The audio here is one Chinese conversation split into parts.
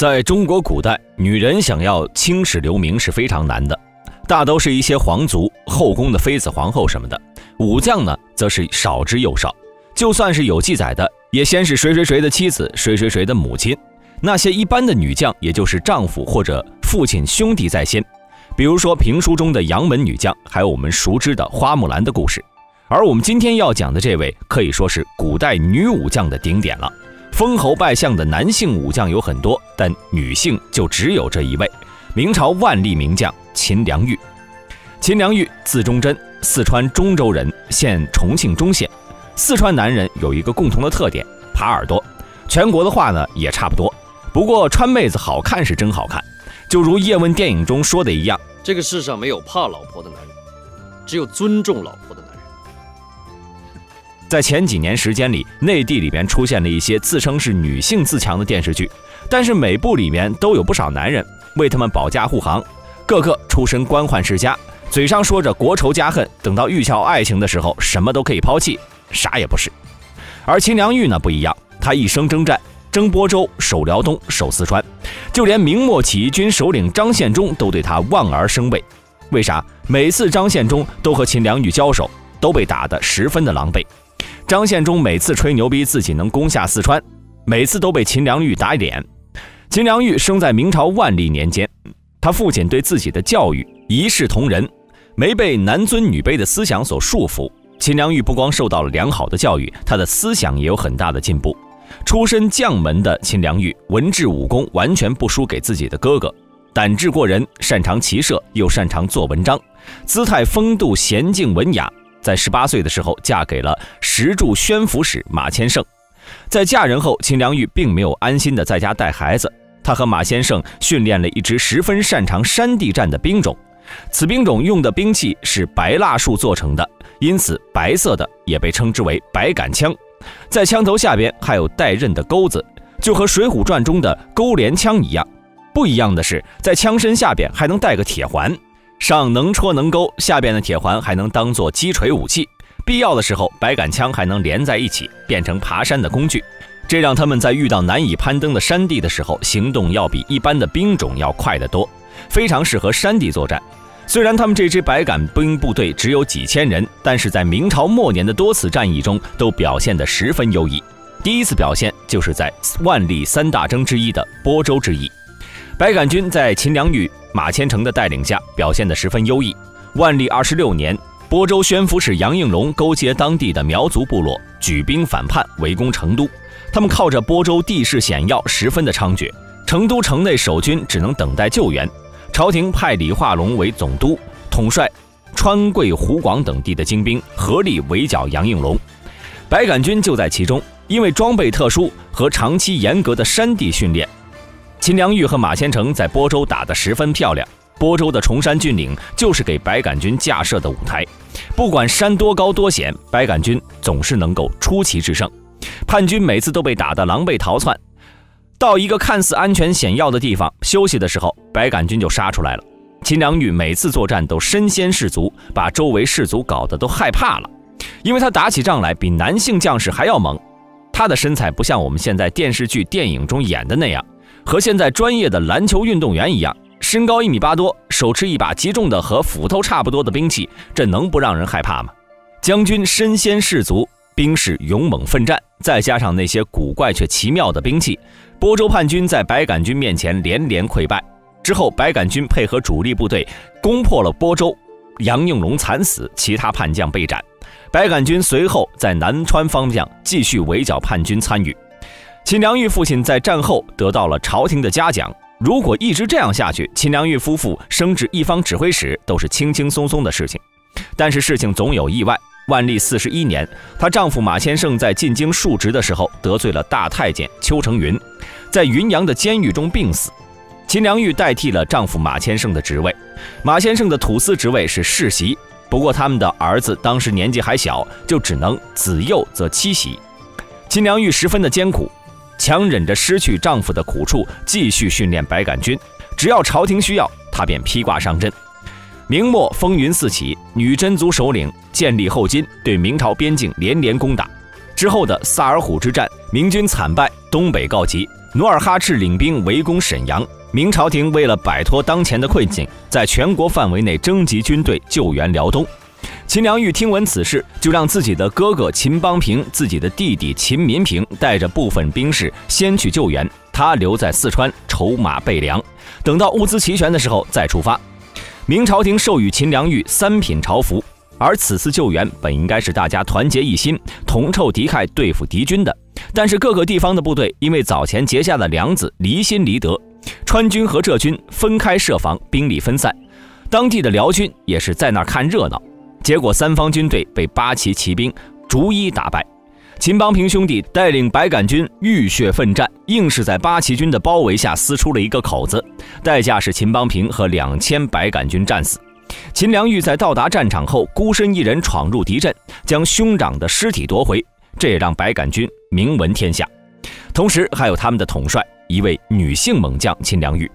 在中国古代，女人想要青史留名是非常难的，大都是一些皇族、后宫的妃子、皇后什么的。武将呢，则是少之又少。就算是有记载的，也先是谁谁谁的妻子、谁谁谁的母亲。那些一般的女将，也就是丈夫或者父亲、兄弟在先。比如说评书中的杨门女将，还有我们熟知的花木兰的故事。而我们今天要讲的这位，可以说是古代女武将的顶点了。封侯拜相的男性武将有很多，但女性就只有这一位——明朝万历名将秦良玉。秦良玉字忠贞，四川中州人，现重庆忠县。四川男人有一个共同的特点，耙耳朵。全国的话呢，也差不多。不过川妹子好看是真好看，就如叶问电影中说的一样：这个世上没有怕老婆的男人，只有尊重老婆的男人。在前几年时间里，内地里边出现了一些自称是女性自强的电视剧，但是每部里面都有不少男人为他们保驾护航，个个出身官宦世家，嘴上说着国仇家恨，等到遇巧爱情的时候，什么都可以抛弃，啥也不是。而秦良玉呢不一样，她一生征战，征播州，守辽东，守四川，就连明末起义军首领张献忠都对她望而生畏。为啥？每次张献忠都和秦良玉交手，都被打得十分的狼狈。张献忠每次吹牛逼自己能攻下四川，每次都被秦良玉打脸。秦良玉生。在明朝万历年间，他父亲对自己的教育一视同仁，没被男尊女卑的思想所束缚。秦良玉不光受到了良好的教育，他的思想也有很大的进步。出身将门的秦良玉，文治武功完全不输给自己的哥哥，胆智过人，擅长骑射，又擅长做文章，姿态风度娴静文雅。在十八岁的时候，嫁给了石柱宣抚使马千胜。在嫁人后，秦良玉并没有安心的在家带孩子，他和马先生训练了一支十分擅长山地战的兵种。此兵种用的兵器是白蜡树做成的，因此白色的也被称之为白杆枪。在枪头下边还有带刃的钩子，就和《水浒传》中的钩镰枪一样。不一样的是，在枪身下边还能带个铁环。上能戳能勾，下边的铁环还能当做击锤武器。必要的时候，白杆枪还能连在一起，变成爬山的工具。这让他们在遇到难以攀登的山地的时候，行动要比一般的兵种要快得多，非常适合山地作战。虽然他们这支白杆兵部队只有几千人，但是在明朝末年的多次战役中都表现得十分优异。第一次表现就是在万历三大征之一的播州之役。白杆军在秦良玉、马千成的带领下表现得十分优异。万历二十六年，播州宣抚使杨应龙勾结当地的苗族部落，举兵反叛，围攻成都。他们靠着播州地势险要，十分的猖獗。成都城内守军只能等待救援。朝廷派李化龙为总督，统帅川贵湖广等地的精兵，合力围剿杨应龙。白杆军就在其中，因为装备特殊和长期严格的山地训练。秦良玉和马先成在播州打得十分漂亮，播州的崇山峻岭就是给白杆军架设的舞台。不管山多高多险，白杆军总是能够出奇制胜。叛军每次都被打得狼狈逃窜，到一个看似安全险要的地方休息的时候，白杆军就杀出来了。秦良玉每次作战都身先士卒，把周围士卒搞得都害怕了，因为他打起仗来比男性将士还要猛。他的身材不像我们现在电视剧、电影中演的那样。和现在专业的篮球运动员一样，身高一米八多，手持一把极重的和斧头差不多的兵器，这能不让人害怕吗？将军身先士卒，兵士勇猛奋战，再加上那些古怪却奇妙的兵器，播州叛军在白杆军面前连连溃败。之后，白杆军配合主力部队攻破了播州，杨应龙惨死，其他叛将被斩。白杆军随后在南川方向继续围剿叛军，参与。秦良玉父亲在战后得到了朝廷的嘉奖。如果一直这样下去，秦良玉夫妇升至一方指挥使都是轻轻松松的事情。但是事情总有意外。万历四十一年，她丈夫马先胜在进京述职的时候得罪了大太监邱成云，在云阳的监狱中病死。秦良玉代替了丈夫马先胜的职位。马先胜的土司职位是世袭，不过他们的儿子当时年纪还小，就只能子幼则妻袭。秦良玉十分的艰苦。强忍着失去丈夫的苦处，继续训练白杆军。只要朝廷需要，她便披挂上阵。明末风云四起，女真族首领建立后金，对明朝边境连连攻打。之后的萨尔浒之战，明军惨败，东北告急。努尔哈赤领兵围攻沈阳，明朝廷为了摆脱当前的困境，在全国范围内征集军队救援辽东。秦良玉听闻此事，就让自己的哥哥秦邦平、自己的弟弟秦民平带着部分兵士先去救援，他留在四川筹码备粮，等到物资齐全的时候再出发。明朝廷授予秦良玉三品朝服，而此次救援本应该是大家团结一心、同仇敌忾对付敌军的，但是各个地方的部队因为早前结下的梁子离心离德，川军和浙军分开设防，兵力分散，当地的辽军也是在那儿看热闹。结果，三方军队被八旗骑兵逐一打败。秦邦平兄弟带领白杆军浴血奋战，硬是在八旗军的包围下撕出了一个口子，代价是秦邦平和两千白杆军战死。秦良玉在到达战场后，孤身一人闯入敌阵，将兄长的尸体夺回，这也让白杆军名闻天下。同时，还有他们的统帅，一位女性猛将秦良玉。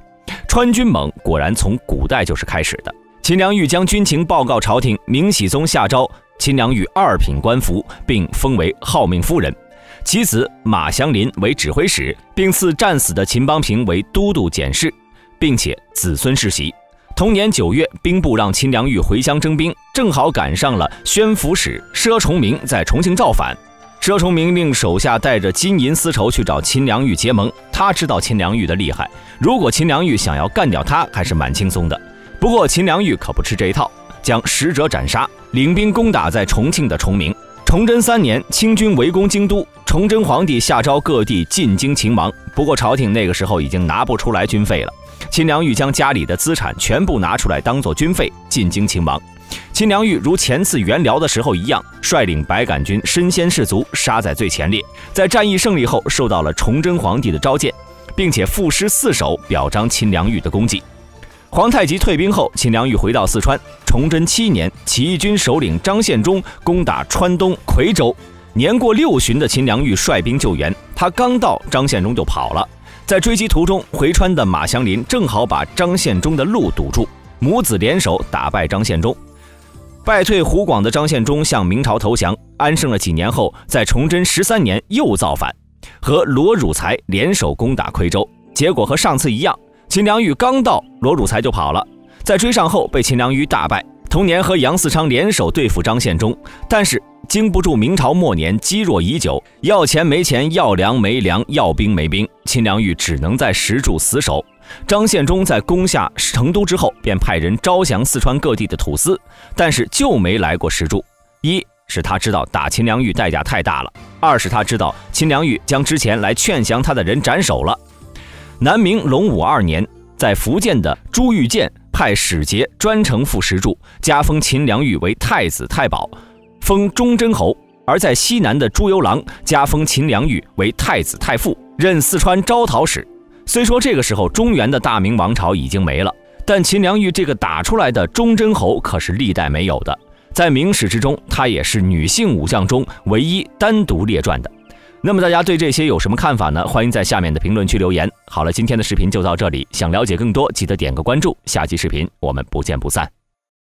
川军猛，果然从古代就是开始的。秦良玉将军情报告朝廷，明熹宗下诏秦良玉二品官服，并封为号命夫人。其子马祥林为指挥使，并赐战死的秦邦平为都督检事，并且子孙世袭。同年九月，兵部让秦良玉回乡征兵，正好赶上了宣抚使佘崇明在重庆造反。佘崇明令手下带着金银丝绸去找秦良玉结盟，他知道秦良玉的厉害，如果秦良玉想要干掉他，还是蛮轻松的。不过秦良玉可不吃这一套，将使者斩杀，领兵攻打在重庆的崇明。崇祯三年，清军围攻京都，崇祯皇帝下诏各地进京勤王。不过朝廷那个时候已经拿不出来军费了，秦良玉将家里的资产全部拿出来当做军费进京勤王。秦良玉如前次援辽的时候一样，率领白杆军身先士卒，杀在最前列。在战役胜利后，受到了崇祯皇帝的召见，并且赋诗四首表彰秦良玉的功绩。皇太极退兵后，秦良玉回到四川。崇祯七年，起义军首领张献忠攻打川东夔州，年过六旬的秦良玉率兵救援。他刚到，张献忠就跑了。在追击途中，回川的马祥林正好把张献忠的路堵住，母子联手打败张献忠。败退湖广的张献忠向明朝投降，安生了几年后，在崇祯十三年又造反，和罗汝才联手攻打夔州，结果和上次一样。秦良玉刚到，罗汝才就跑了，在追上后被秦良玉大败。同年和杨嗣昌联手对付张献忠，但是经不住明朝末年积弱已久，要钱没钱，要粮没粮，要兵没兵，秦良玉只能在石柱死守。张献忠在攻下成都之后，便派人招降四川各地的土司，但是就没来过石柱。一是他知道打秦良玉代价太大了，二是他知道秦良玉将之前来劝降他的人斩首了。南明隆武二年，在福建的朱玉建派使节专程赴石柱，加封秦良玉为太子太保，封忠贞侯；而在西南的朱由榔加封秦良玉为太子太傅，任四川招讨使。虽说这个时候中原的大明王朝已经没了，但秦良玉这个打出来的忠贞侯可是历代没有的，在明史之中，他也是女性武将中唯一单独列传的。那么大家对这些有什么看法呢？欢迎在下面的评论区留言。好了，今天的视频就到这里，想了解更多，记得点个关注。下期视频我们不见不散。